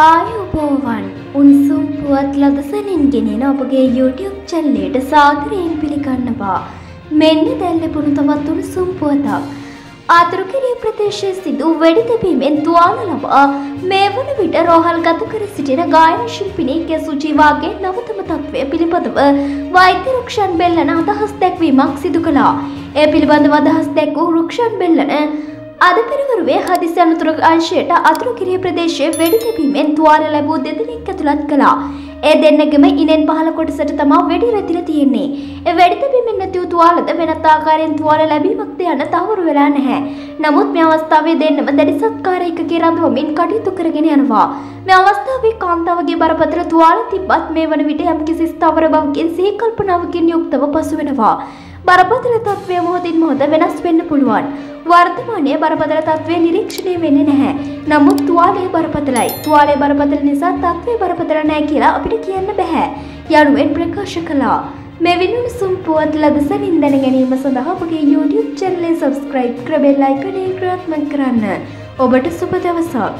ආයුබෝවන් උන්සුම් පුවත් ලදසනින් ගෙනෙන අපගේ YouTube චැල්ලේට සාදරයෙන් පිළිගන්නවා. මෙන්න දැල්ලෙපුුණු තවත් උණුසුම් පුවතක්. ආතුරුකිරිය ප්‍රදේශය සිදු වෙඩි තැබීමෙන් තුවාල ලබා මේ වන විට රෝහල් ගත කර සිටින ගායන ශිල්පිනී කෙ සුජීවාගේ නවතම තත්ත්වය පිළිබඳව වෛද්‍ය රුක්ෂන් බෙල්ලන අදහස් දැක්වීමක් සිදු කළා. ඒ පිළිබඳව අදහස් දැක් වූ රුක්ෂන් බෙල්ලන අද පෙරවරුවේ හදිසි අනතුරු අංශයට අතුරු කිරිය ප්‍රදේශයේ වෙඩි තැබීමෙන් තුවාල ලැබූ දෙදෙනෙක් ඇතුළත් කළා. ඒ දෙන්නගෙම ඉනෙන් පහළ කොටසට තමා වෙඩි රැතිලා තියෙන්නේ. ඒ වෙඩි තැබීමෙන් නැති වූ තුවාලද වෙනත් ආකාරයෙන් තුවාල ලැබීමක්ද යන තහවුරු වෙලා නැහැ. නමුත් මේ අවස්ථාවේ දෙන්නම දැඩි සත්කාරයකගේ රඳවමින් කටයුතු කරගෙන යනවා. මේ අවස්ථාවේ කාන්තාවගේ බරපතල තුවාල තිබ්බත් මේ වන විට යම්කිසි ස්ථාවර බවකින් සිහි කල්පනාවකින් යුක්තව පසු වෙනවා. බරපතල තත්ත්වය මොහොතින් මොහොත වෙනස් වෙන්න පුළුවන්. වර්තමානයේ බරපතල තත්ත්වය නිරීක්ෂණය වෙන්නේ නැහැ. නමුත් තුවාලය බරපතලයි. තුවාලය බරපතල නිසා තත්ත්වය බරපතල නැහැ කියලා අපිට කියන්න බෑ. යනුවෙන් ප්‍රකාශ කළා. මෙවිනු සුම් පුවත් ලදසනින් දැන ගැනීම සඳහා අපගේ YouTube චැනලය සබස්ක්‍රයිබ් කර බෙල් අයිකනය ක්‍රියාත්මක කරන්න. ඔබට සුබ දවසක්.